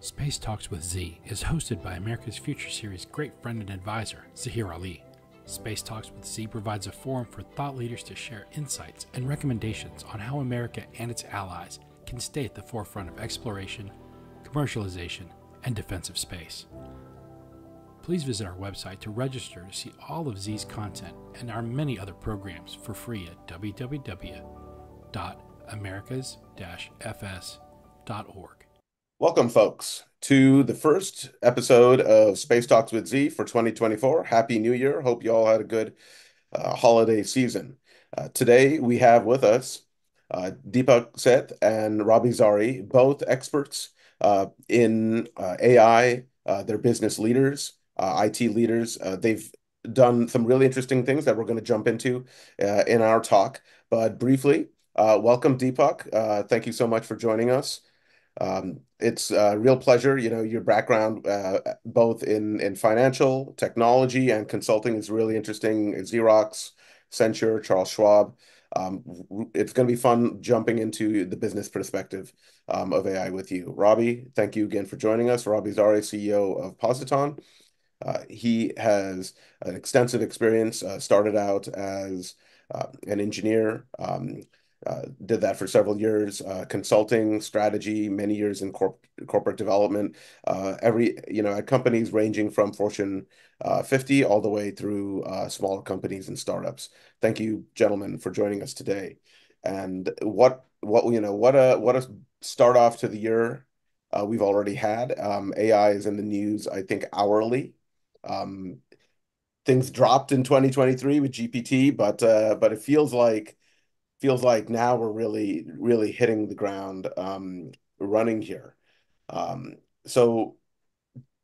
Space Talks with Z is hosted by America's Future Series great friend and advisor, Zaheer Ali. Space Talks with Z provides a forum for thought leaders to share insights and recommendations on how America and its allies can stay at the forefront of exploration, commercialization, and defensive space. Please visit our website to register to see all of Z's content and our many other programs for free at www.americas-fs.org. Welcome, folks, to the first episode of Space Talks with Z for 2024. Happy New Year. Hope you all had a good uh, holiday season. Uh, today, we have with us uh, Deepak Seth and Rabie Zahri, both experts uh, in uh, AI. Uh, they're business leaders, IT leaders. they've done some really interesting things that we're going to jump into in our talk. But briefly, welcome, Deepak. thank you so much for joining us. Um, it's a real pleasure. You know, your background, uh, both in in financial technology and consulting, is really interesting. Xerox, Accenture, Charles Schwab. Um, it's going to be fun jumping into the business perspective um, of AI with you, Rabie. Thank you again for joining us. Rabie Zahri, CEO of Positon. Uh, he has an extensive experience. Uh, started out as uh, an engineer. Um, uh, did that for several years, uh, consulting, strategy, many years in corp corporate development. Uh, every you know at companies ranging from Fortune uh, 50 all the way through uh, smaller companies and startups. Thank you, gentlemen, for joining us today. And what what you know what a what a start off to the year we've already had. Um, AI is in the news, I think, hourly. Um, things dropped in 2023 with GPT, but but it feels like feels like now we're really really hitting the ground um, running here. Um, so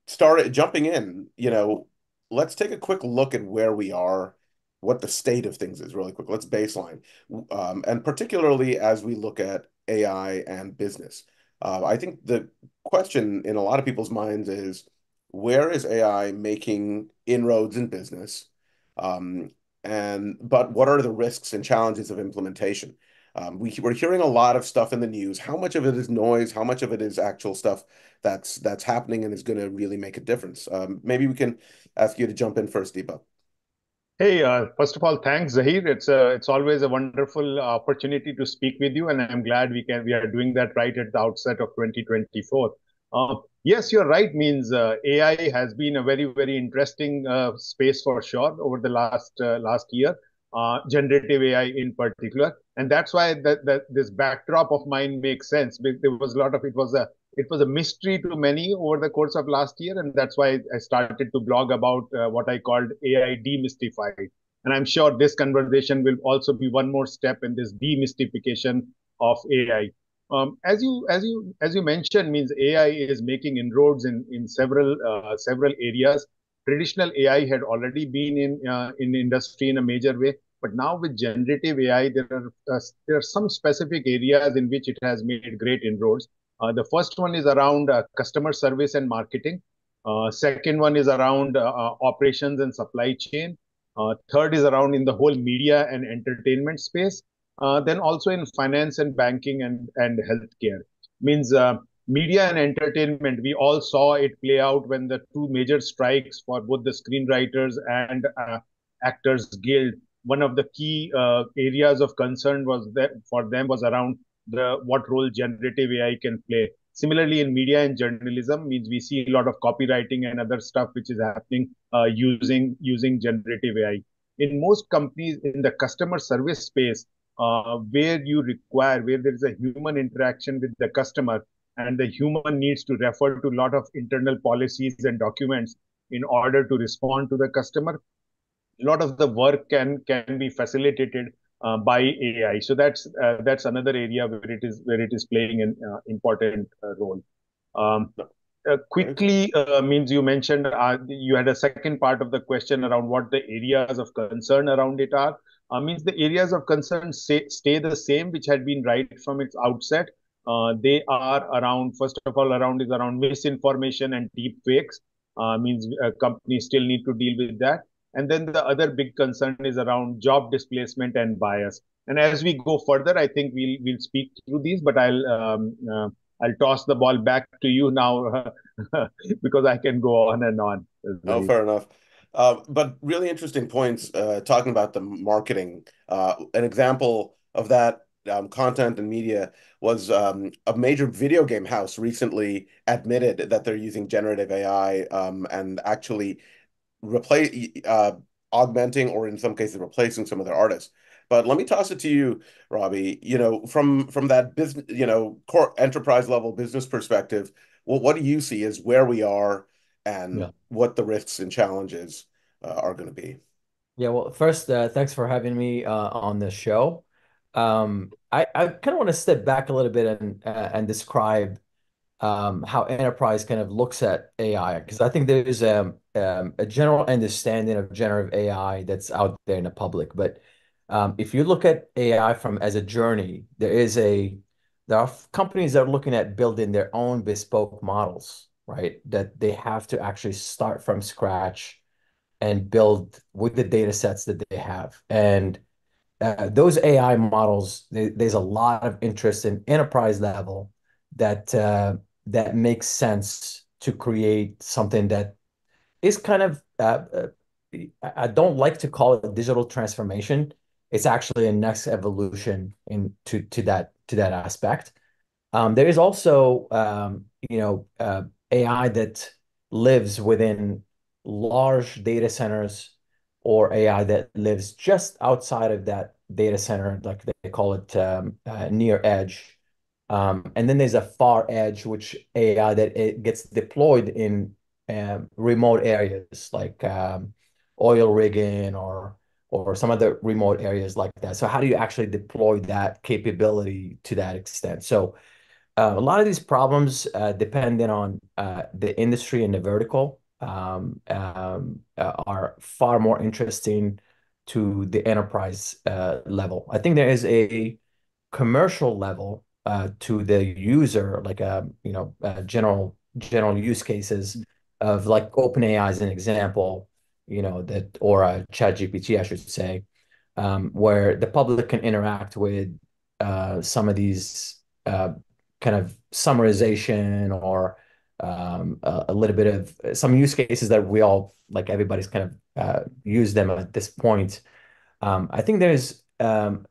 start jumping in. You know, let's take a quick look at where we are, what the state of things is really quick. Let's baseline, um, and particularly as we look at AI and business. Uh, I think the question in a lot of people's minds is where is AI making inroads in business? Um, and but what are the risks and challenges of implementation? Um, we, we're hearing a lot of stuff in the news. How much of it is noise? How much of it is actual stuff that's that's happening and is going to really make a difference? Um, maybe we can ask you to jump in first, Deepak. Hey, uh, first of all, thanks, Zaheer. It's a, it's always a wonderful opportunity to speak with you, and I'm glad we can we are doing that right at the outset of 2024. Uh, yes, you're right. Means uh, AI has been a very, very interesting uh, space for sure over the last last year. Generative AI in particular, and that's why that, that this backdrop of mine makes sense. There was a lot of it was a it was a mystery to many over the course of last year, and that's why I started to blog about uh, what I called AI demystified. And I'm sure this conversation will also be one more step in this demystification of AI. Um, as you as you as you mentioned, means AI is making inroads in in several uh, several areas. Traditional AI had already been in uh, in industry in a major way, but now with generative AI, there are uh, there are some specific areas in which it has made great inroads. Uh, the first one is around uh, customer service and marketing. Uh, second one is around operations and supply chain. third is around in the whole media and entertainment space uh, then also in finance and banking and, and healthcare. Means uh, media and entertainment, we all saw it play out when the two major strikes for both the screenwriters and uh, actors guild. One of the key uh, areas of concern was that for them was around the what role generative AI can play. Similarly, in media and journalism, means we see a lot of copywriting and other stuff which is happening uh, using using generative AI. In most companies in the customer service space, uh, where you require, where there is a human interaction with the customer and the human needs to refer to a lot of internal policies and documents in order to respond to the customer. A lot of the work can can be facilitated uh, by AI. So that's uh, that's another area where it is where it is playing an uh, important uh, role. Um, uh, quickly uh, means you mentioned you had a second part of the question around what the areas of concern around it are uh, means the areas of concern say, stay the same, which had been right from its outset. Uh, they are around, first of all, around is around misinformation and deep fakes. Uh, means uh, companies still need to deal with that. And then the other big concern is around job displacement and bias. And as we go further, I think we'll we'll speak through these, but I'll um, uh, I'll toss the ball back to you now because I can go on and on. Oh, fair enough. Uh, but really interesting points uh, talking about the marketing. Uh, an example of that um, content and media was um, a major video game house recently admitted that they're using generative AI um, and actually replace uh, augmenting or in some cases replacing some of their artists. But let me toss it to you, Rabie. You know, from from that business, you know, core enterprise level business perspective, well, what do you see as where we are and yeah. what the risks and challenges uh, are going to be? Yeah, well, first, uh, thanks for having me uh, on the show. Um, I, I kind of want to step back a little bit and uh, and describe um, how enterprise kind of looks at AI because I think there is a um, a general understanding of generative AI that's out there in the public. But um, if you look at AI from as a journey, there is a there are companies that are looking at building their own bespoke models, right? That they have to actually start from scratch and build with the data sets that they have. And uh, those AI models, they, there's a lot of interest in enterprise level that uh, that makes sense to create something that is kind of uh, uh I don't like to call it digital transformation. It's actually a next evolution in to to that to that aspect. Um, there is also um, you know uh, AI that lives within large data centers or AI that lives just outside of that data center, like they call it um, uh, near edge. Um, and then there's a far edge, which AI that it gets deployed in um, remote areas like um, oil rigging or or some other remote areas like that. So how do you actually deploy that capability to that extent? So a lot of these problems uh, depending on uh, the industry and the vertical um, um, uh, are far more interesting to the enterprise uh, level. I think there is a commercial level uh, to the user, like a you know general general use cases of like OpenAI as an example, you know that or a ChatGPT, I should say, um, where the public can interact with uh, some of these uh, kind of summarization or um, a, a, little bit of some use cases that we all like everybody's kind of uh, use them at this point. Um, I think there's um,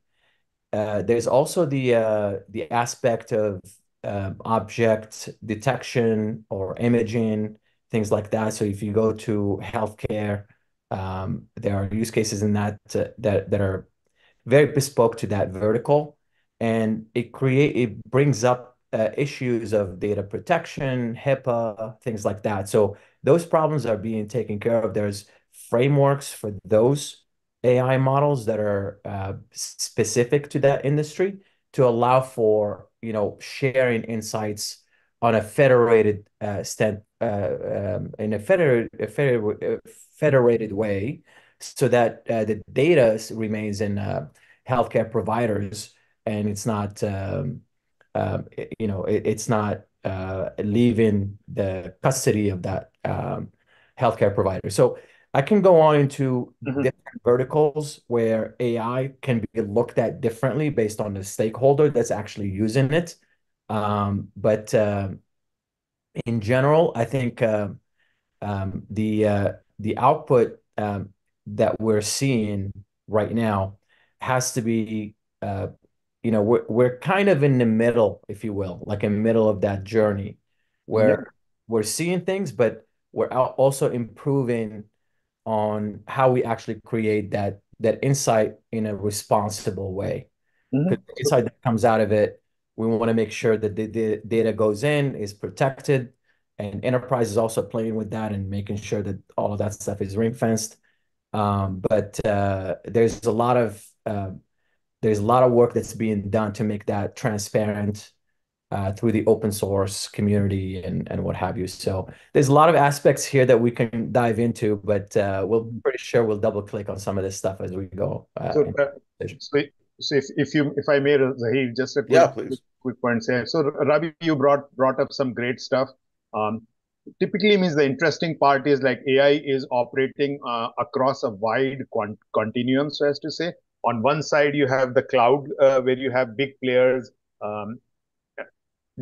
uh, there's also the uh, the aspect of um, object detection or imaging things like that. So if you go to healthcare, um, there are use cases in that uh, that that are very bespoke to that vertical, and it create it brings up uh, issues of data protection, HIPAA, things like that. So those problems are being taken care of. There's frameworks for those AI models that are uh, specific to that industry to allow for you know sharing insights on a federated uh, stand, uh, um, in a federated, a federated, federated way, so that uh, the data remains in healthcare providers and it's not um, you know, it, it's not uh, leaving the custody of that um, healthcare provider. So I can go on into mm-hmm. different verticals where AI can be looked at differently based on the stakeholder that's actually using it. Um, but uh, in general, I think uh, um, the uh, the output um, that we're seeing right now has to be uh, you know, we're we're kind of in the middle, if you will, like in the middle of that journey where yeah. we're seeing things, but we're also improving on how we actually create that that insight in a responsible way. Mm-hmm. The insight that comes out of it, we want to make sure that the, the data goes in is protected, and enterprise is also playing with that and making sure that all of that stuff is ring fenced. Um, but uh, there's a lot of uh, there's a lot of work that's being done to make that transparent uh, through the open source community and, and what have you. So there's a lot of aspects here that we can dive into, but uh, we'll pretty sure we'll double click on some of this stuff as we go. Uh, so, uh, so, so, if, if you if I may, Zaheer, just a quick, yeah, please. quick point. Say so, Rabie, you brought brought up some great stuff. Um, typically means the interesting part is like AI is operating uh, across a wide continuum, so as to say on one side you have the cloud uh, where you have big players um,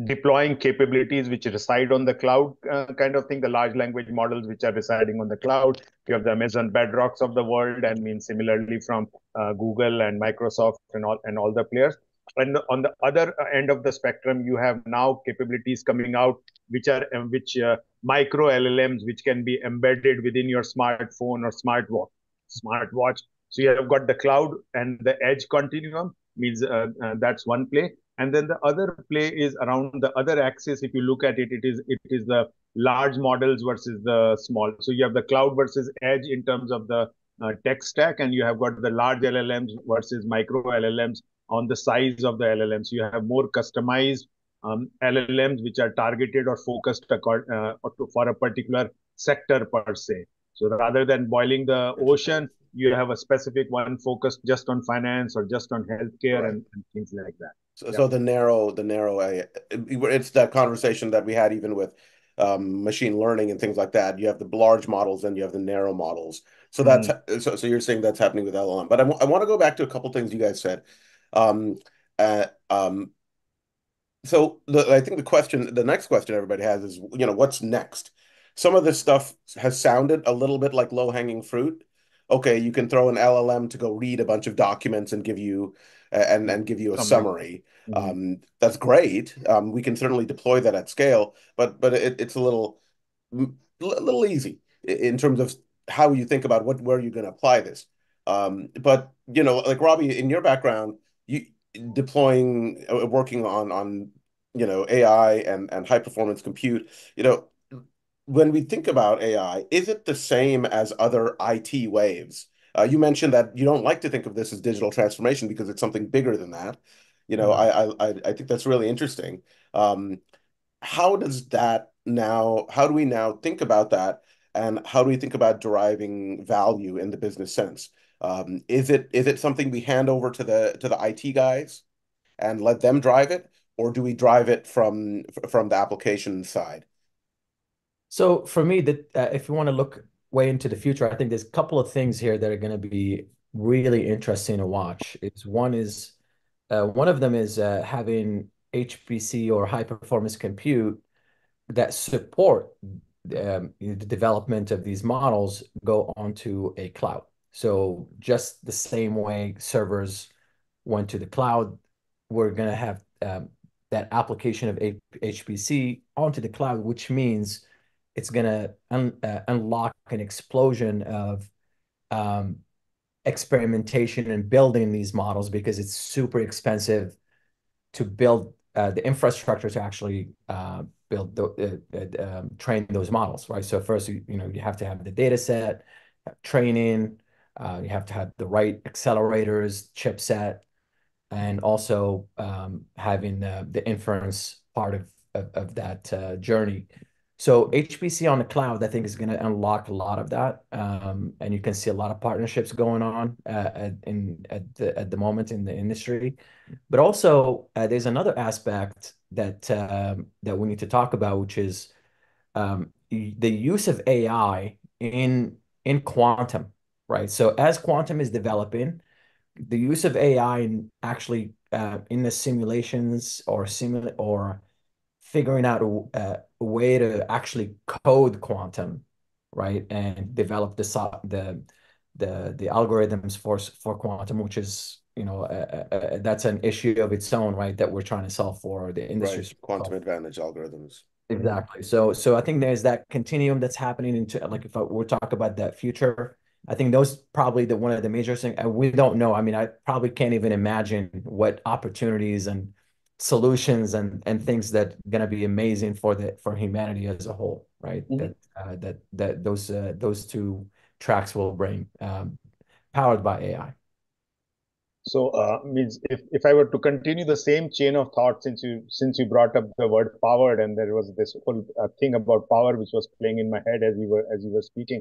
deploying capabilities which reside on the cloud uh, kind of thing, the large language models which are residing on the cloud. You have the Amazon Bedrocks of the world, and mean similarly from uh, Google and Microsoft and all and all the players. And on the other end of the spectrum, you have now capabilities coming out which are um, which uh, micro LLMs which can be embedded within your smartphone or smartwatch. Smartwatch. So you have got the cloud and the edge continuum means uh, uh, that's one play and then the other play is around the other axis. If you look at it, it is it is the large models versus the small. So you have the cloud versus edge in terms of the uh, tech stack, and you have got the large LLMs versus micro LLMs on the size of the LLMs. You have more customized um, LLMs which are targeted or focused uh, for a particular sector per se. So rather than boiling the ocean, you have a specific one focused just on finance or just on healthcare right. and, and, things like that. So, yeah. so the narrow, the narrow, uh, it's that conversation that we had even with um, machine learning and things like that. You have the large models and you have the narrow models. So that's mm-hmm. so. So you're saying that's happening with LLM. But I, I want to go back to a couple things you guys said. Um, uh, um, so the, I think the question, the next question everybody has is, you know, what's next? Some of this stuff has sounded a little bit like low hanging fruit. Okay, you can throw an LLM to go read a bunch of documents and give you and and give you a summary. Mm-hmm. Um, that's great. Um, we can certainly deploy that at scale, but but it, it's a little a little easy in terms of how you think about what where you're going to apply this. Um, but you know, like Rabie, in your background, you deploying uh, working on on you know AI and and high performance compute. You know, when we think about AI, is it the same as other IT waves? Uh, you mentioned that you don't like to think of this as digital transformation because it's something bigger than that. You know, mm-hmm. I, I I think that's really interesting. Um, how does that now? How do we now think about that? And how do we think about deriving value in the business sense? Um, is it is it something we hand over to the to the IT guys and let them drive it, or do we drive it from from the application side? So for me, that uh, if you want to look way into the future, I think there's a couple of things here that are going to be really interesting to watch. Is one is uh, one of them is uh, having HPC or high performance compute that support um, the development of these models go onto a cloud. So just the same way servers went to the cloud, we're going to have um, that application of HPC onto the cloud, which means it's going to un, uh, unlock an explosion of um, experimentation and building these models because it's super expensive to build uh, the infrastructure to actually uh, build the, uh, uh, um, train those models, right? So first, you, you know, you have to have the data set, training, uh, you have to have the right accelerators, chipset, and also um, having the inference part of, of, of that journey. So HPC on the cloud, I think, is going to unlock a lot of that, um, and you can see a lot of partnerships going on uh, at, in at the at the moment in the industry. But also, uh, there's another aspect that um, that we need to talk about, which is um, the use of AI in in quantum, right? So as quantum is developing, the use of AI in actually uh, in the simulations or simulate or figuring out a, a, way to actually code quantum, right, and develop the the the the algorithms for for quantum, which is you know that's an issue of its own, right, that we're trying to solve for the industry. Right. Quantum advantage algorithms. Exactly. So so I think there's that continuum that's happening into like if I, we're talk about that future. I think those probably the one of the major things. And uh, we don't know. I mean, I probably can't even imagine what opportunities and solutions and and things that are going to be amazing for the for humanity as a whole right mm -hmm. that uh, that that those uh, those two tracks will bring um, powered by ai so uh, means if, if i were to continue the same chain of thought since you since you brought up the word powered and there was this whole uh, thing about power which was playing in my head as you were as you were speaking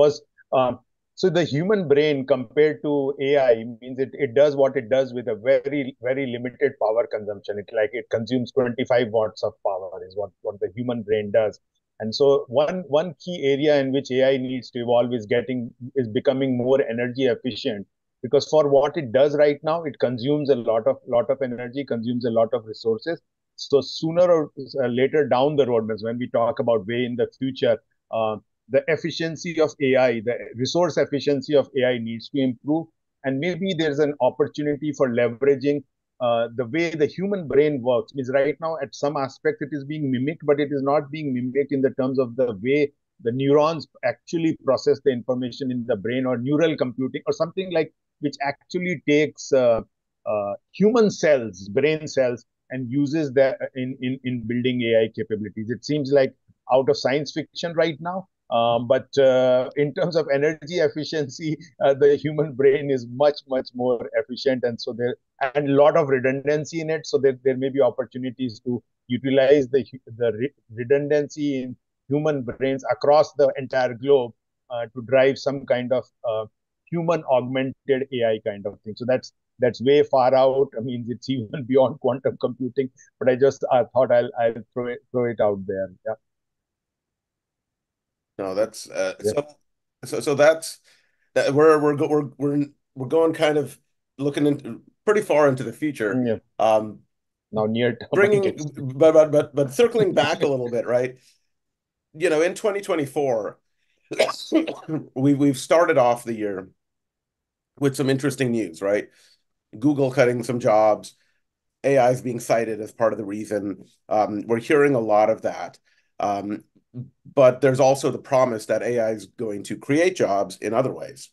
was um, so the human brain compared to AI means it, it does what it does with a very, very limited power consumption. It like it consumes 25 watts of power is what, what the human brain does. And so one one key area in which AI needs to evolve is getting is becoming more energy efficient because for what it does right now, it consumes a lot of lot of energy, consumes a lot of resources. So sooner or uh, later down the road, when we talk about way in the future, uh, the efficiency of AI, the resource efficiency of AI needs to improve. And maybe there's an opportunity for leveraging uh, the way the human brain works. Is right now at some aspect it is being mimicked, but it is not being mimicked in the terms of the way the neurons actually process the information in the brain or neural computing or something like which actually takes uh, uh, human cells, brain cells, and uses that in, in, in building AI capabilities. It seems like out of science fiction right now, um, but uh, in terms of energy efficiency, uh, the human brain is much, much more efficient. And so there, and a lot of redundancy in it. So there, there may be opportunities to utilize the, the re redundancy in human brains across the entire globe uh, to drive some kind of uh, human augmented AI kind of thing. So that's that's way far out. I mean, it's even beyond quantum computing. But I just I thought I'll I'll throw it throw it out there. Yeah. No, that's uh, yeah. so so so that's that we're we're we're we're we're going kind of looking into pretty far into the future. Yeah. Um, now near bringing but but but but circling back a little bit, right? You know, in 2024, we we've started off the year with some interesting news, right? Google cutting some jobs, AI is being cited as part of the reason. Um, we're hearing a lot of that. Um, but there's also the promise that AI is going to create jobs in other ways.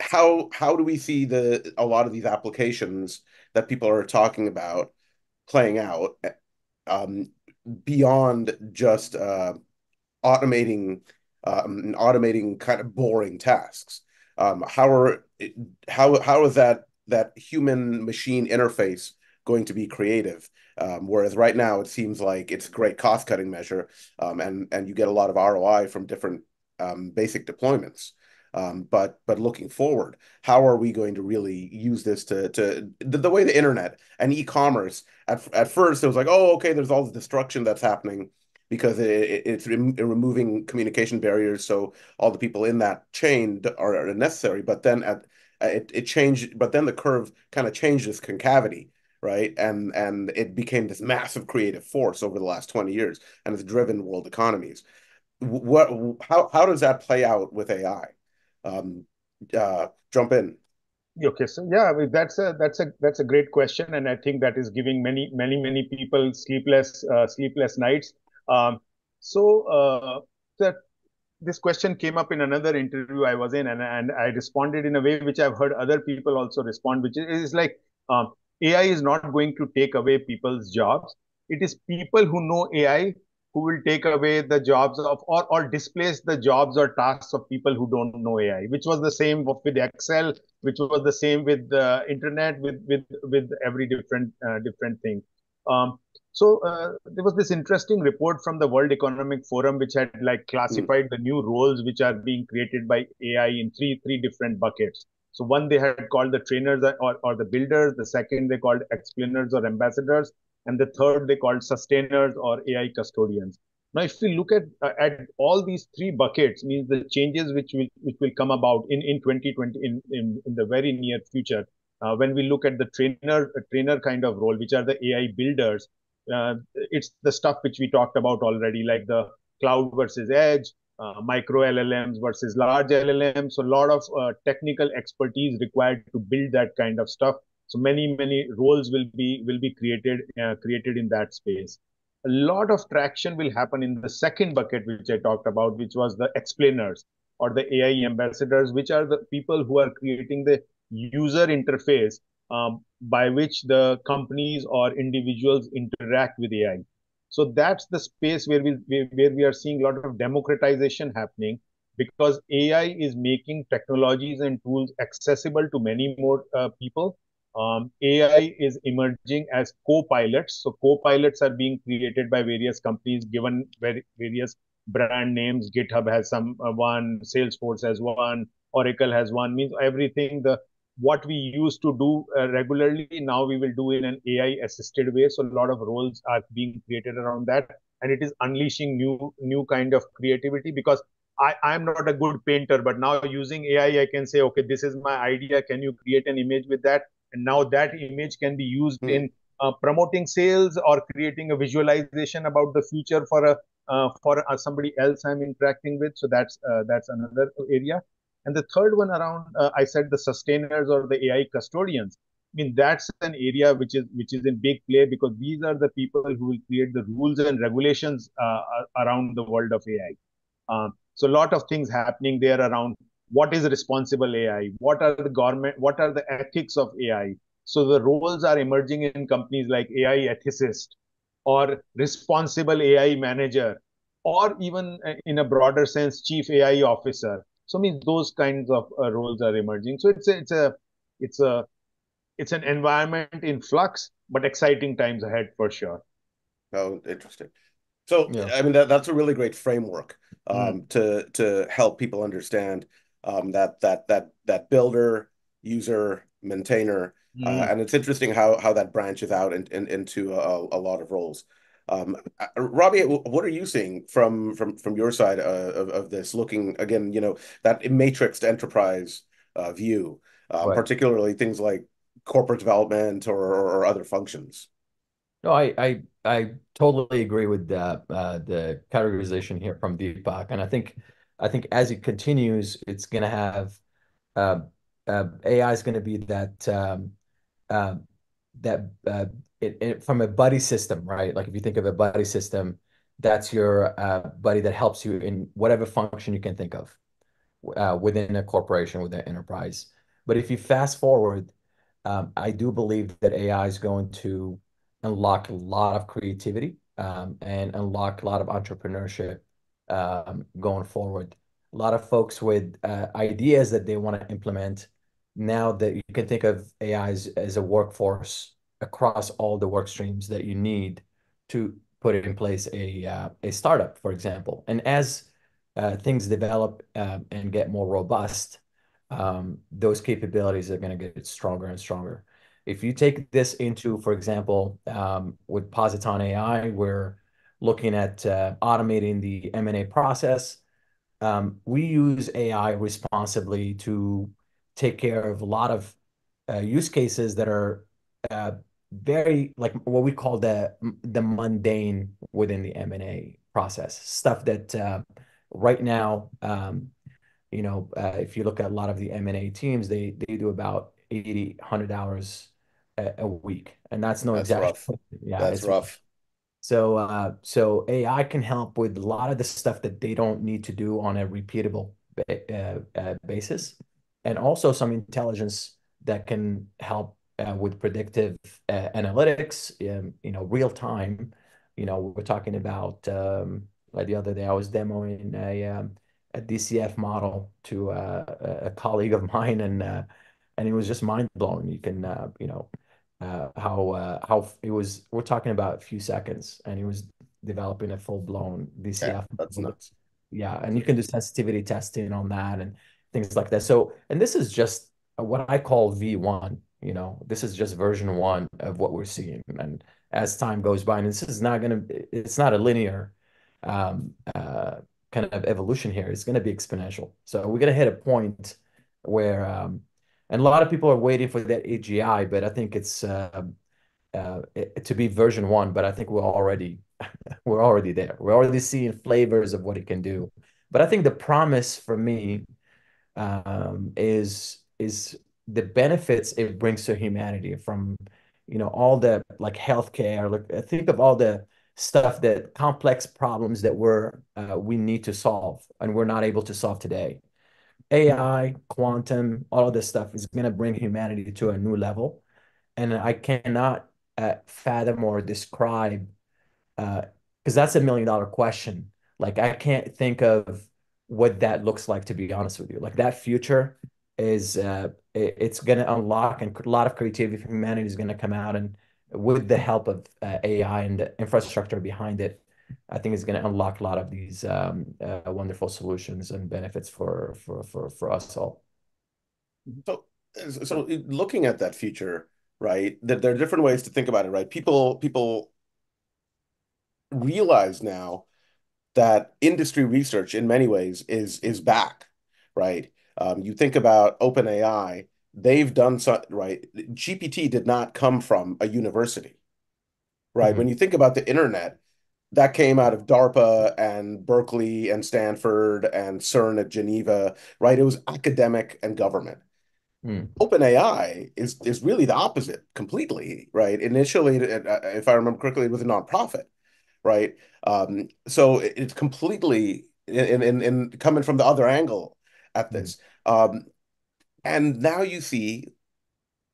How how do we see the a lot of these applications that people are talking about playing out um, beyond just uh, automating um, automating kind of boring tasks? Um, how are how how is that that human machine interface going to be creative? Um, whereas right now it seems like it's a great cost cutting measure, um, and and you get a lot of ROI from different um, basic deployments. Um, but but looking forward, how are we going to really use this to to the, the way the internet and e-commerce at at first it was like oh okay there's all the destruction that's happening because it, it, it's removing communication barriers so all the people in that chain are, necessary but then at it, it changed but then the curve kind of changed this concavity right? And and it became this massive creative force over the last 20 years and it's driven world economies. What how how does that play out with AI? Um, uh, jump in. Okay, so yeah, that's a that's a that's a great question, and I think that is giving many many many people sleepless uh, sleepless nights. Um, so uh, that this question came up in another interview I was in, and and I responded in a way which I've heard other people also respond, which is like um, AI is not going to take away people's jobs. It is people who know AI who will take away the jobs of or, or displace the jobs or tasks of people who don't know AI, which was the same with Excel, which was the same with the internet, with with with every different uh, different thing. Um, so uh, there was this interesting report from the World Economic Forum, which had like classified mm. the new roles which are being created by AI in three three different buckets. So one they had called the trainers or, or the builders. The second they called explainers or ambassadors. And the third they called sustainers or AI custodians. Now, if we look at uh, at all these three buckets, means the changes which will which will come about in in 2020 in in, in the very near future. Uh, when we look at the trainer trainer kind of role, which are the AI builders, uh, it's the stuff which we talked about already, like the cloud versus edge, uh, micro LLMs versus large LLMs. So a lot of uh, technical expertise required to build that kind of stuff. So many many roles will be will be created uh, created in that space. A lot of traction will happen in the second bucket which I talked about, which was the explainers or the AI ambassadors, which are the people who are creating the user interface um, by which the companies or individuals interact with AI. So that's the space where we where we are seeing a lot of democratization happening because AI is making technologies and tools accessible to many more uh, people. Um, AI is emerging as co-pilots. So co-pilots are being created by various companies, given various brand names. GitHub has some uh, one, Salesforce has one, Oracle has one. Means everything the what we used to do uh, regularly now we will do in an ai assisted way so a lot of roles are being created around that and it is unleashing new new kind of creativity because i i'm not a good painter but now using ai i can say okay this is my idea can you create an image with that and now that image can be used mm. in uh, promoting sales or creating a visualization about the future for a uh, for uh, somebody else I'm interacting with. So that's uh, that's another area. And the third one around, uh, I said the sustainers or the AI custodians. I mean, that's an area which is which is in big play because these are the people who will create the rules and regulations uh, around the world of AI. Um, so a lot of things happening there around what is responsible AI, what are the government, what are the ethics of AI. So the roles are emerging in companies like AI ethicist or responsible AI manager, or even uh, in a broader sense, chief AI officer. So I mean those kinds of uh, roles are emerging. So it's a, it's a it's a it's an environment in flux, but exciting times ahead for sure. Oh, interesting. So yeah. I mean that that's a really great framework um, mm. to to help people understand um, that that that that builder, user, maintainer, mm. uh, and it's interesting how how that branches out in, in, into a, a lot of roles. Um, uh, Rabie, what are you seeing from from from your side uh, of of this? Looking again, you know that matrixed enterprise uh, view, um, right. particularly things like corporate development or, or other functions. No, I I I totally agree with the uh, the categorization here from Deepak, and I think I think as it continues, it's going to have uh, uh, AI is going to be that um, uh, that uh, it, it, from a buddy system, right? Like if you think of a buddy system, that's your uh, buddy that helps you in whatever function you can think of uh, within a corporation, within an enterprise. But if you fast forward um, I do believe that AI is going to unlock a lot of creativity um, and unlock a lot of entrepreneurship um, going forward. A lot of folks with uh, ideas that they want to implement now that you can think of AI as, as a workforce across all the work streams that you need to put in place a uh, a startup, for example. And as uh, things develop uh, and get more robust, um, those capabilities are going to get stronger and stronger. If you take this into, for example, um, with Positon AI, we're looking at uh, automating the M&A process. Um, we use AI responsibly to take care of a lot of uh, use cases that are uh, very like what we call the the mundane within the M&A process, stuff that uh, right now um, you know, uh, if you look at a lot of the M&A teams, they they do about 80, 100 hours a, a week, and that's no that's Rough. Yeah, that's rough. So, uh, so AI can help with a lot of the stuff that they don't need to do on a repeatable uh, basis, and also some intelligence that can help uh, with predictive uh, analytics. Um, you know, real time. You know, we're talking about um, like the other day I was demoing a um, a DCF model to uh, a colleague of mine, and uh, and it was just mind blowing. You can uh, you know uh, how uh, how it was. We're talking about a few seconds, and he was developing a full blown DCF. Yeah, that's nuts. Yeah, and you can do sensitivity testing on that and things like that. So, and this is just what I call V1. You know, this is just version one of what we're seeing, and as time goes by, and this is not gonna. It's not a linear um, uh, kind of evolution here. It's going to be exponential. So we're going to hit a point where, um, and a lot of people are waiting for that AGI, but I think it's uh, uh, it, to be version one. But I think we're already we're already there. We're already seeing flavors of what it can do. But I think the promise for me um, is is the benefits it brings to humanity from you know all the like healthcare. Like think of all the stuff that complex problems that we're uh, we need to solve and we're not able to solve today. AI, quantum, all of this stuff is going to bring humanity to a new level, and I cannot uh, fathom or describe because uh, that's a million dollar question. Like I can't think of what that looks like to be honest with you. Like that future is uh, it, it's going to unlock and a lot of creativity from humanity is going to come out and with the help of uh, AI and the infrastructure behind it, I think it's going to unlock a lot of these um, uh, wonderful solutions and benefits for for for for us all. So, so looking at that future, right? That there are different ways to think about it, right? People people realize now that industry research, in many ways, is is back, right? Um, you think about OpenAI they've done so right. GPT did not come from a university, right? Mm-hmm. When you think about the internet, that came out of DARPA and Berkeley and Stanford and CERN at Geneva, right? It was academic and government. Mm. OpenAI is is really the opposite completely, right? Initially, uh, if I remember correctly, it was a nonprofit, right? Um, so it's completely in, in, in coming from the other angle at this. Mm. Um, and now you see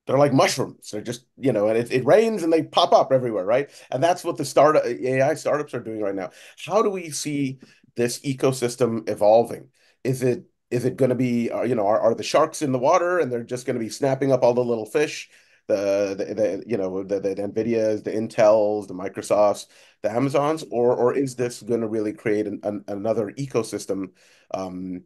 they're like mushrooms. They're just, you know, and it, it rains and they pop up everywhere, right? And that's what the startup AI startups are doing right now. How do we see this ecosystem evolving? Is it is it going to be, uh, you know, are, are the sharks in the water and they're just going to be snapping up all the little fish? The, the, the you know the, the Nvidias, the Intels, the Microsofts, the Amazons, or or is this going to really create an, an, another ecosystem um,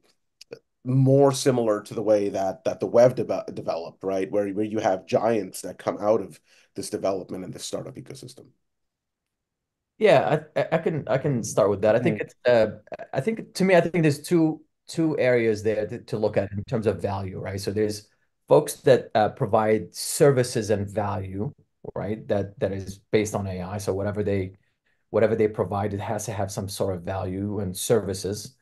more similar to the way that that the web de developed, right? Where where you have giants that come out of this development and this startup ecosystem. Yeah, I, I can I can start with that. I think mm-hmm. it's uh, I think to me I think there's two two areas there to, to look at in terms of value, right? So there's folks that uh, provide services and value, right? That that is based on AI. So whatever they whatever they provide, it has to have some sort of value and services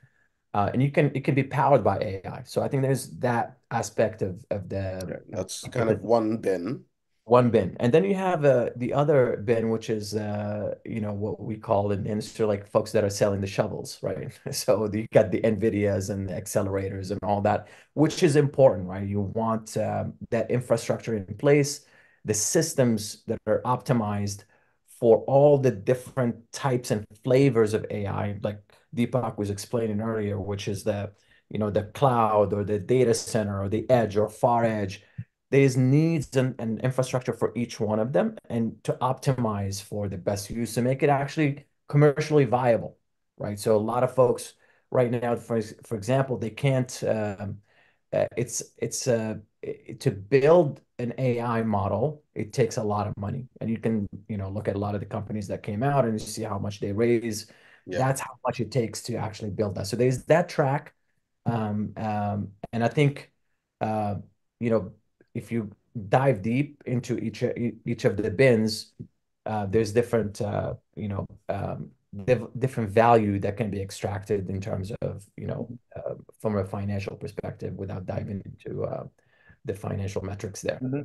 uh, and you can it can be powered by AI. So I think there's that aspect of of the that's kind of, one bin. One bin, and then you have uh, the other bin, which is uh, you know what we call in the industry like folks that are selling the shovels, right? So you got the Nvidias and the accelerators and all that, which is important, right? You want um, that infrastructure in place, the systems that are optimized for all the different types and flavors of AI, like Deepak was explaining earlier, which is the, you know, the cloud or the data center or the edge or far edge. There's needs and, and infrastructure for each one of them and to optimize for the best use to make it actually commercially viable, right? So a lot of folks right now, for, for example, they can't, um, uh, it's, it's uh, to build an AI model, it takes a lot of money. And you can, you know, look at a lot of the companies that came out and you see how much they raise yeah. That's how much it takes to actually build that. So there's that track. Um, um, and I think, uh, you know, if you dive deep into each each of the bins, uh, there's different, uh, you know, um, div different value that can be extracted in terms of, you know, uh, from a financial perspective without diving into uh, the financial metrics there. Mm -hmm.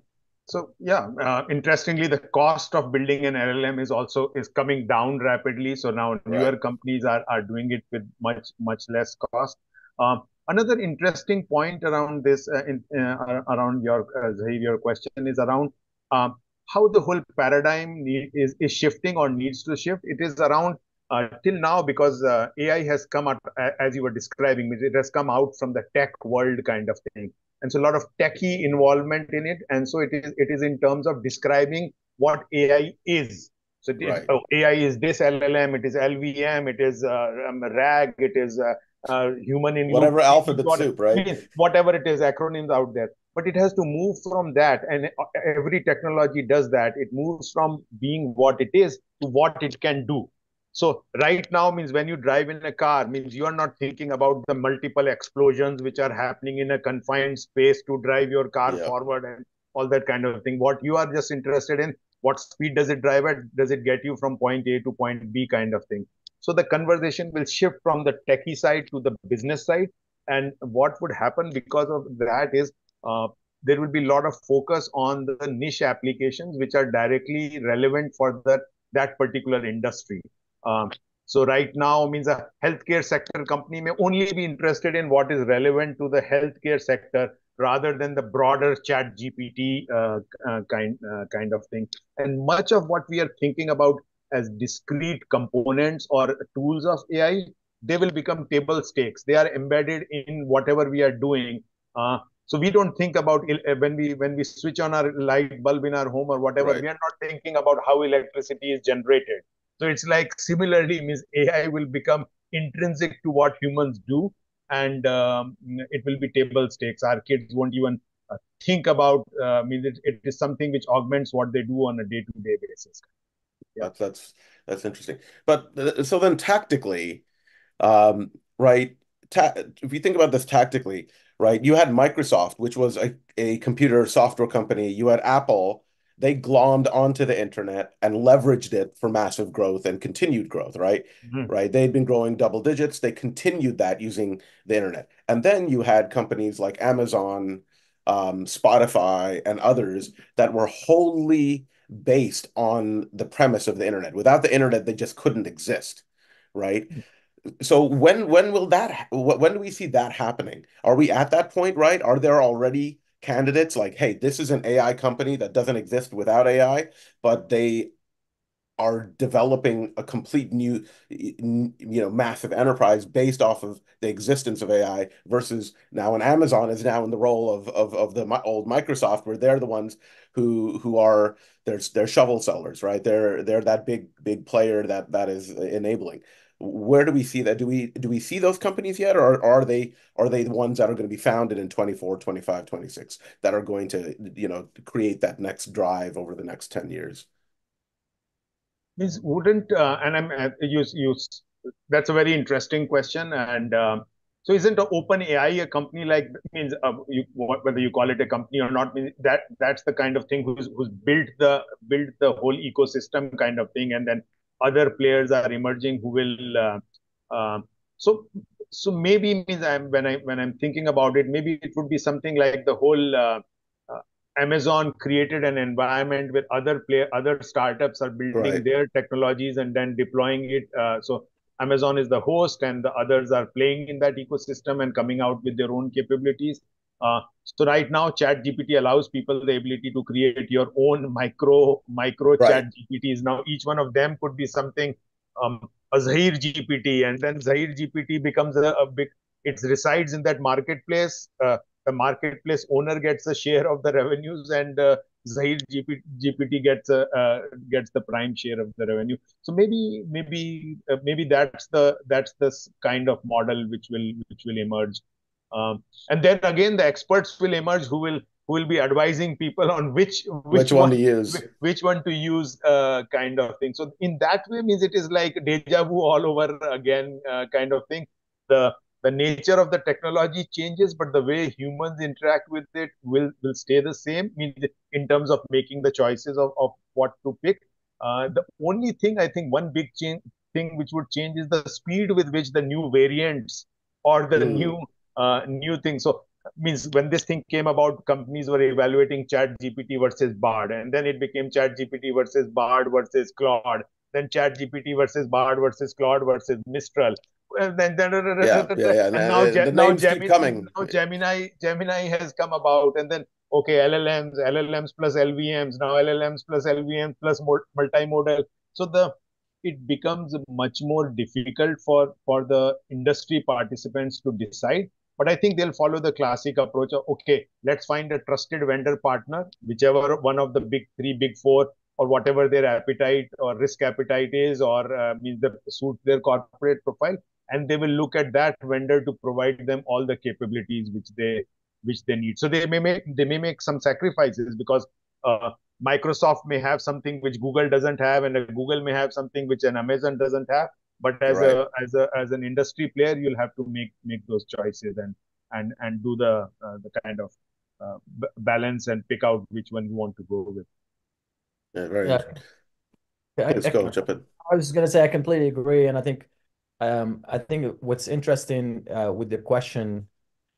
So yeah, uh, interestingly, the cost of building an LLM is also is coming down rapidly. So now newer right. companies are, are doing it with much much less cost. Um, another interesting point around this, uh, in, uh, around your uh, Zaheer, your question is around how the whole paradigm need, is is shifting or needs to shift. It is around uh, till now because uh, AI has come out as you were describing. It has come out from the tech world kind of thing and so a lot of techie involvement in it and so it is it is in terms of describing what ai is so right. oh, ai is this llm it is lvm it is uh, um, rag it is uh, human in whatever alphabet what, soup right whatever it is acronyms out there but it has to move from that and uh, every technology does that it moves from being what it is to what it can do so right now means when you drive in a car means you are not thinking about the multiple explosions which are happening in a confined space to drive your car yeah. forward and all that kind of thing. What you are just interested in, what speed does it drive at? Does it get you from point A to point B kind of thing? So the conversation will shift from the techie side to the business side. And what would happen because of that is uh, there will be a lot of focus on the niche applications which are directly relevant for the, that particular industry. Um, so right now means a healthcare sector company may only be interested in what is relevant to the healthcare sector rather than the broader chat GPT uh, uh, kind, uh, kind of thing. And much of what we are thinking about as discrete components or tools of AI, they will become table stakes. They are embedded in whatever we are doing. Uh, so we don't think about when we when we switch on our light bulb in our home or whatever. Right. We are not thinking about how electricity is generated. So it's like similarly means AI will become intrinsic to what humans do, and um, it will be table stakes. Our kids won't even uh, think about. Uh, I mean, it, it is something which augments what they do on a day-to-day basis. Yeah. That's that's that's interesting. But uh, so then tactically, um, right? Ta if you think about this tactically, right? You had Microsoft, which was a, a computer software company. You had Apple, they glommed onto the internet and leveraged it for massive growth and continued growth, right? Mm-hmm. Right. They'd been growing double digits. They continued that using the internet. And then you had companies like Amazon, um, Spotify, and others that were wholly based on the premise of the internet. Without the internet, they just couldn't exist, right? Mm. So when when will that when do we see that happening? Are we at that point, right? Are there already candidates like, hey, this is an AI company that doesn't exist without AI, but they are developing a complete new, you know, massive enterprise based off of the existence of AI versus now and Amazon is now in the role of of of the old Microsoft where they're the ones who who are they're they're shovel sellers, right? They're they're that big big player that that is enabling. Where do we see that? Do we do we see those companies yet or are they are they the ones that are going to be founded in 24, 25, 26 that are going to, you know, create that next drive over the next 10 years? Means wouldn't uh, and i'm uh, use use that's a very interesting question and um, so isn't open ai a company like means uh, you, whether you call it a company or not means that that's the kind of thing who's who's built the built the whole ecosystem kind of thing and then other players are emerging who will uh, uh, so so maybe means I'm, when i when i'm thinking about it maybe it would be something like the whole uh, Amazon created an environment where other play other startups are building right. their technologies and then deploying it. Uh, so Amazon is the host, and the others are playing in that ecosystem and coming out with their own capabilities. Uh, so right now, Chat GPT allows people the ability to create your own micro micro right. Chat GPTs. Now each one of them could be something um, a Zaheer GPT, and then Zaheer GPT becomes a, a big. It resides in that marketplace. Uh, the marketplace owner gets a share of the revenues and uh, Zaheer GPT, GPT gets a, uh, gets the prime share of the revenue. So maybe maybe uh, maybe that's the that's the kind of model which will which will emerge. Um, and then again, the experts will emerge who will who will be advising people on which which, which one, one, to use, which one to use, uh, kind of thing. So in that way, means it is like deja vu all over again, uh, kind of thing. The the nature of the technology changes, but the way humans interact with it will will stay the same. In terms of making the choices of, of what to pick, uh, the only thing I think one big change thing which would change is the speed with which the new variants or the mm. new uh, new thing. So means when this thing came about, companies were evaluating Chat GPT versus Bard, and then it became Chat GPT versus Bard versus Claude, then Chat GPT versus Bard versus Claude versus Mistral then, then yeah, yeah, yeah. And uh, now, the now Gemini, coming. now Gemini Gemini has come about and then okay LLMs LLMs plus LVMs now LLMs plus LVMs plus multimodal so the it becomes much more difficult for for the industry participants to decide but I think they'll follow the classic approach of okay let's find a trusted vendor partner whichever one of the big three big four or whatever their appetite or risk appetite is or uh, means the suit their corporate profile and they will look at that vendor to provide them all the capabilities which they which they need so they may make they may make some sacrifices because uh, microsoft may have something which google doesn't have and google may have something which an amazon doesn't have but as right. a as a as an industry player you'll have to make make those choices and and and do the uh, the kind of uh, balance and pick out which one you want to go with yeah very yeah. Let's I, go, jump in. I was going to say I completely agree, and I think um, I think what's interesting uh, with the question,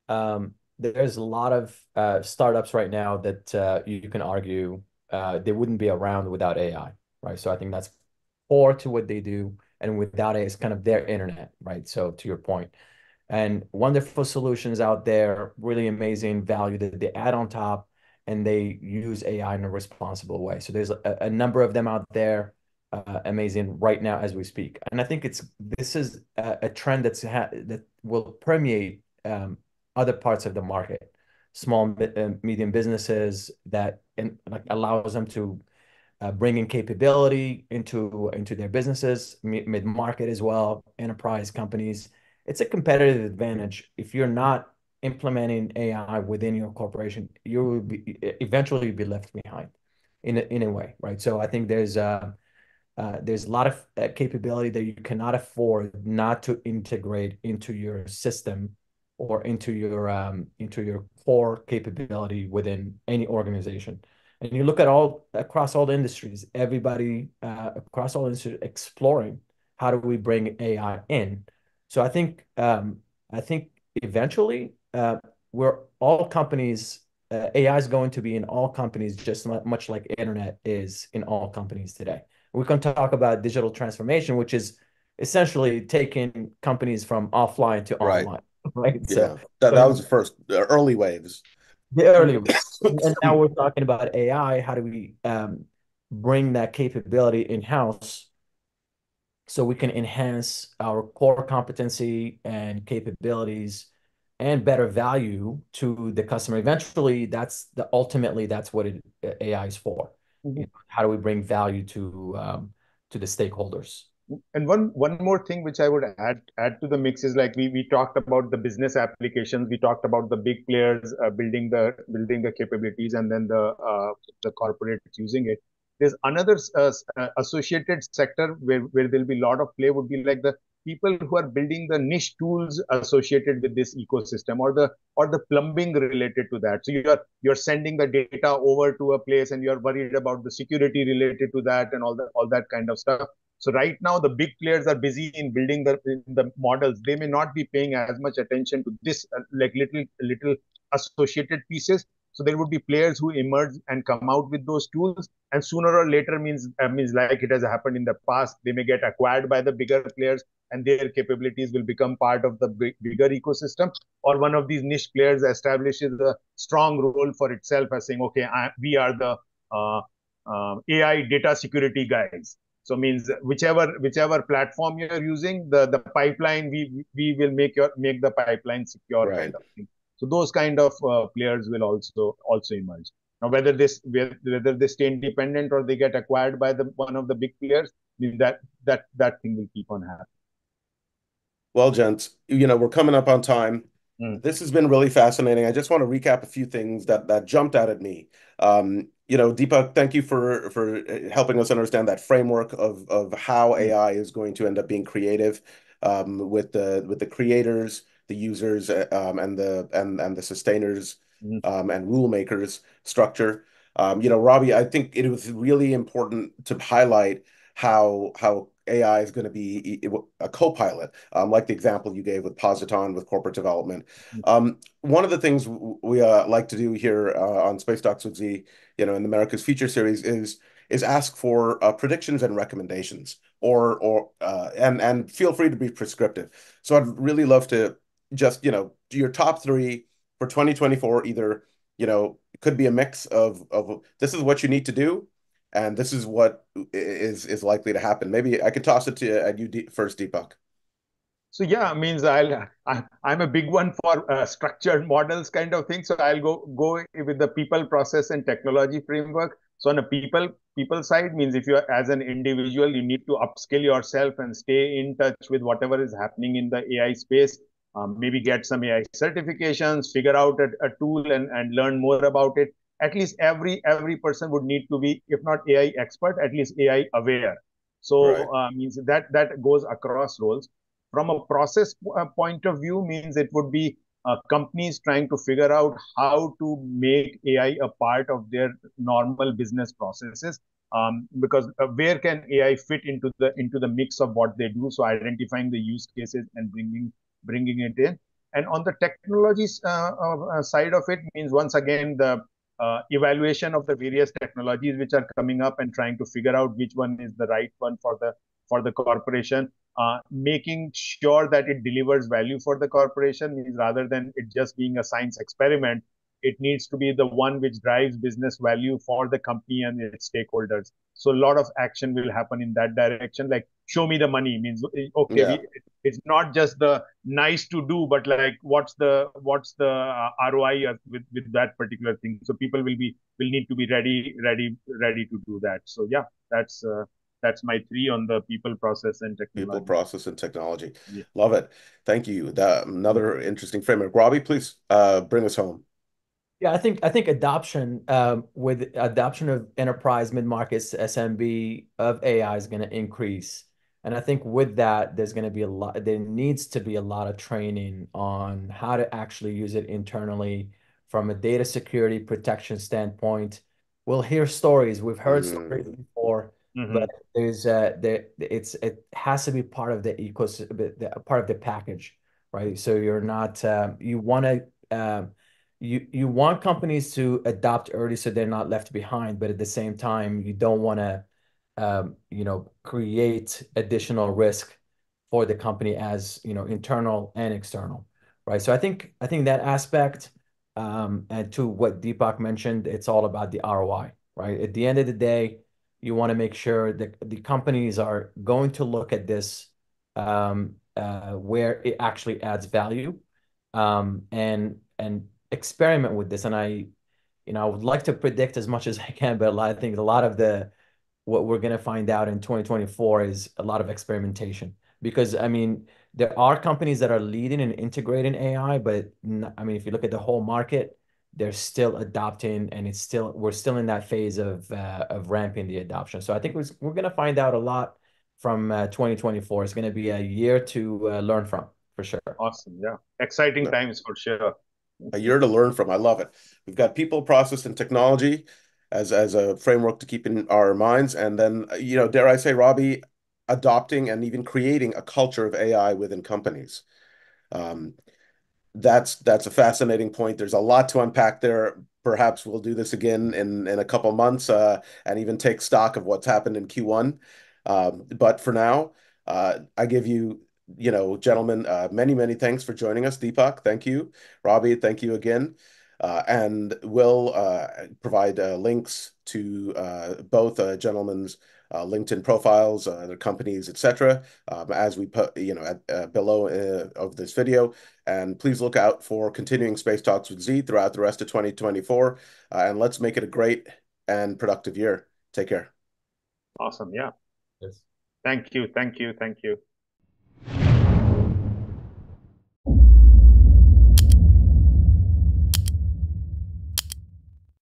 um, there's a lot of uh, startups right now that uh, you can argue uh, they wouldn't be around without AI, right? So I think that's core to what they do, and without it, it's kind of their internet, right? So to your point, and wonderful solutions out there, really amazing value that they add on top, and they use AI in a responsible way. So there's a, a number of them out there uh, amazing right now as we speak. And I think it's this is a, a trend that's that will permeate um, other parts of the market, small uh, medium businesses that and like allows them to uh, bring in capability into into their businesses, mid market as well, enterprise companies. It's a competitive advantage if you're not implementing AI within your corporation. You will be eventually be left behind in a, in a way, right? So I think there's uh, uh, there's a lot of uh, capability that you cannot afford not to integrate into your system or into your um, into your core capability within any organization. And you look at all across all industries, everybody uh, across all industries exploring how do we bring AI in. So I think um, I think eventually uh, we're all companies. Uh, AI is going to be in all companies, just much like internet is in all companies today. We can talk about digital transformation, which is essentially taking companies from offline to Right. online, right? Yeah, So, that that was the first the early waves. the early waves. and now we're talking about AI. How do we um, bring that capability in-house so we can enhance our core competency and capabilities and better value to the customer? Eventually, that's the ultimately that's what it, AI is for. Mhm. Know, how do we bring value to um, to the stakeholders? And one one more thing which I would add add to the mix is like we we talked about the business applications, we talked about the big players uh, building the building the capabilities, and then the uh, the corporates using it. There's another uh, uh, associated sector where where there'll be a lot of play would be like the people who are building the niche tools associated with this ecosystem or the or the plumbing related to that. So you're you're sending the data over to a place and you're worried about the security related to that and all that all that kind of stuff so right now, the big players are busy in building the in the models. They may not be paying as much attention to this, uh, like little little associated pieces. So there would be players who emerge and come out with those tools, and sooner or later means uh, means like it has happened in the past, they may get acquired by the bigger players, and their capabilities will become part of the big, bigger ecosystem. Or one of these niche players establishes a strong role for itself as saying, okay, I, we are the uh, uh, AI data security guys so means whichever whichever platform you're using, the the pipeline we we will make your make the pipeline secure Right. kind of thing. So those kind of uh, players will also also emerge. Now whether this whether they stay independent or they get acquired by the one of the big players, that that that thing will keep on happening. Well, gents, you know, we're coming up on time. Mm. This has been really fascinating. I just want to recap a few things that that jumped out at me. Um, you know, Deepak, thank you for for uh, helping us understand that framework of of how Mm. AI is going to end up being creative um, with the with the creators, the users, uh, um, and the and and the sustainers Mm. um, and rule makers structure. Um, you know, Rabie, I think it was really important to highlight how how AI is going to be a co-pilot, um, like the example you gave with Positon with corporate development. Mm. Um, one of the things we uh, like to do here uh, on Space Talks with Z, you know, in the America's Future series is is ask for uh, predictions and recommendations, or or uh, and and feel free to be prescriptive. So I'd really love to just you know do your top three for 2024. Either you know could be a mix of of this is what you need to do and this is what is is likely to happen. Maybe I could toss it to you at you first, Deepak. So yeah, means I'll I, I'm a big one for uh, structured models kind of thing. So I'll go go with the people, process, and technology framework. So on a people people side means if you are as an individual, you need to upskill yourself and stay in touch with whatever is happening in the AI space. Um, maybe get some AI certifications, figure out a, a tool and, and learn more about it. At least every every person would need to be, if not AI expert, at least AI aware. So Right. uh, means that that goes across roles from a process uh, point of view means it would be uh, companies trying to figure out how to make AI a part of their normal business processes. Um, because uh, where can AI fit into the into the mix of what they do? So identifying the use cases and bringing bringing it in. And on the technologies uh, uh, side of it means once again the uh, evaluation of the various technologies which are coming up and trying to figure out which one is the right one for the for the corporation. Uh, making sure that it delivers value for the corporation rather than it just being a science experiment, it needs to be the one which drives business value for the company and its stakeholders. So a lot of action will happen in that direction. Like show me the money means okay, Yeah. we, it's not just the nice to do, but like what's the what's the uh, ROI with with that particular thing. So people will be will need to be ready ready ready to do that. So yeah, that's. Uh, that's my three on the people process and technology. People, process, and technology. Yeah. Love it. Thank you. That another interesting framework. Rabie, please uh, bring us home. Yeah, I think I think adoption um, with adoption of enterprise mid markets SMB of AI is going to increase, and I think with that there's going to be a lot. There needs to be a lot of training on how to actually use it internally from a data security protection standpoint, we'll hear stories. We've heard mm. stories before, mm-hmm. but there's uh, there it's it has to be part of the ecosystem, part of the package, right? So you're not um, you want to. Um, you you want companies to adopt early so they're not left behind, but at the same time, you don't want to, um, you know, create additional risk for the company as you know internal and external, right? So I think I think that aspect, um, and to what Deepak mentioned, it's all about the ROI, right? At the end of the day, you want to make sure that the companies are going to look at this um, uh, where it actually adds value, um, and and experiment with this and I, you know, I would like to predict as much as I can, but a lot of things, a lot of the what we're going to find out in 2024 is a lot of experimentation because I mean there are companies that are leading and integrating AI, but I mean if you look at the whole market, they're still adopting and it's still we're still in that phase of uh, of ramping the adoption. So I think we're, we're going to find out a lot from uh, 2024. It's going to be a year to uh, learn from for sure. Awesome. Yeah. Exciting times for sure a year to learn from. I love it. We've got people, process, and technology as as a framework to keep in our minds, and then you know, dare I say, Rabie, adopting and even creating a culture of AI within companies. Um, that's that's a fascinating point. There's a lot to unpack there. Perhaps we'll do this again in in a couple months uh, and even take stock of what's happened in Q1. Um, but for now, uh, I give you you know, gentlemen, uh, many, many thanks for joining us. Deepak, thank you. Rabie, thank you again. Uh, and we'll uh, provide uh, links to uh, both uh, gentlemen's LinkedIn profiles, their companies, etc., um, as we put, you know, at, below of this video. And please look out for continuing Space Talks with Z throughout the rest of 2024. and let's make it a great and productive year. Take care. Awesome. Yeah. Yes. Thank you. Thank you. Thank you.